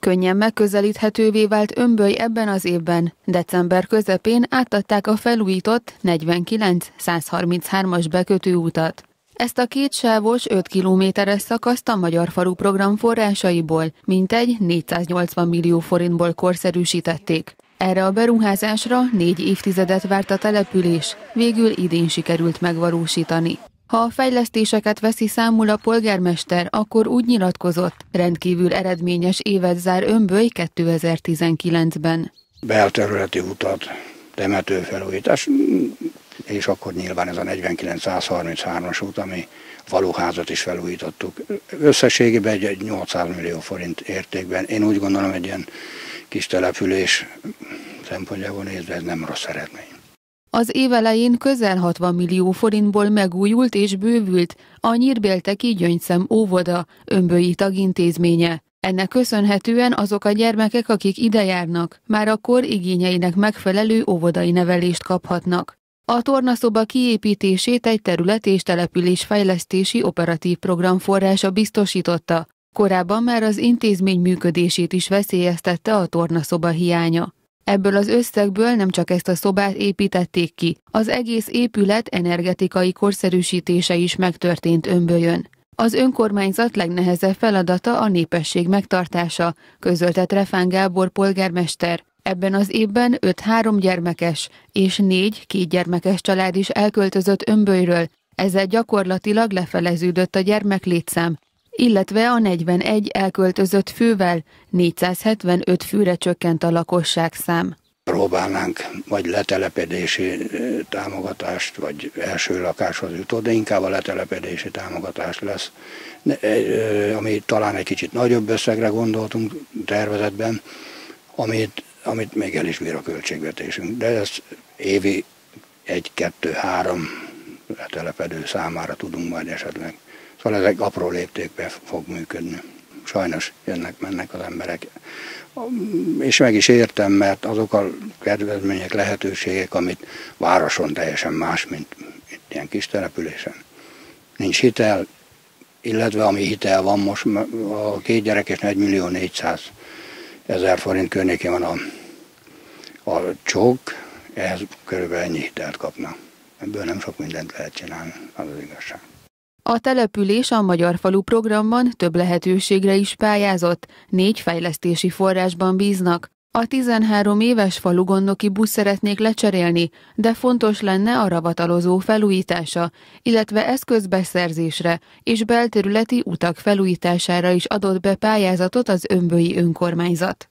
Könnyen megközelíthetővé vált Ömböly ebben az évben. December közepén átadták a felújított 49-133-as bekötőutat. Ezt a kétsávos 5 kilométeres szakaszt a Magyar Falu program forrásaiból mintegy 480 millió forintból korszerűsítették. Erre a beruházásra négy évtizedet várt a település, végül idén sikerült megvalósítani. Ha a fejlesztéseket veszi számul a polgármester, akkor úgy nyilatkozott, rendkívül eredményes évet zár Ömböly 2019-ben. Belterületi utat, temetőfelújítás, és akkor nyilván ez a 4933-as út, ami valóházat is felújítottuk. Összességében egy, egy 800 millió forint értékben. Én úgy gondolom, egy ilyen kis település szempontjából nézve ez nem rossz eredmény. Az év elején közel 60 millió forintból megújult és bővült a Nyírbélteki Gyöngyszem óvoda önbői tagintézménye. Ennek köszönhetően azok a gyermekek, akik ide járnak, már a kor igényeinek megfelelő óvodai nevelést kaphatnak. A tornaszoba kiépítését egy terület és település fejlesztési operatív program forrása biztosította. Korábban már az intézmény működését is veszélyeztette a tornaszoba hiánya. Ebből az összegből nem csak ezt a szobát építették ki, az egész épület energetikai korszerűsítése is megtörtént önböjön. Az önkormányzat legnehezebb feladata a népesség megtartása, közölte Trefán Gábor polgármester. Ebben az évben öt három gyermekes és négy két gyermekes család is elköltözött önbölyről, ezzel gyakorlatilag lefeleződött a gyermeklétszám, illetve a 41 elköltözött fővel 475 főre csökkent a lakosság szám. Próbálnánk vagy letelepedési támogatást, vagy első lakáshoz jutó, de inkább a letelepedési támogatás lesz, ami talán egy kicsit nagyobb összegre gondoltunk tervezetben, amit, amit még el is bír a költségvetésünk. De ez évi egy, kettő, három letelepedő számára tudunk majd esetleg Szóval ezek apró léptékben fog működni. Sajnos jönnek-mennek az emberek. És meg is értem, mert azok a kedvezmények, lehetőségek, amit városon teljesen más, mint itt ilyen kis településen. Nincs hitel, illetve ami hitel van most, a két gyerekes 1 millió 400 ezer forint környékén van a, a csók, ehhez körülbelül ennyi hitelt kapna. Ebből nem sok mindent lehet csinálni, az az igazság. A település a Magyar Falu programban több lehetőségre is pályázott, négy fejlesztési forrásban bíznak. A 13 éves falugondoki busz szeretnék lecserélni, de fontos lenne a ravatalozó felújítása, illetve eszközbeszerzésre és belterületi utak felújítására is adott be pályázatot az önbői önkormányzat.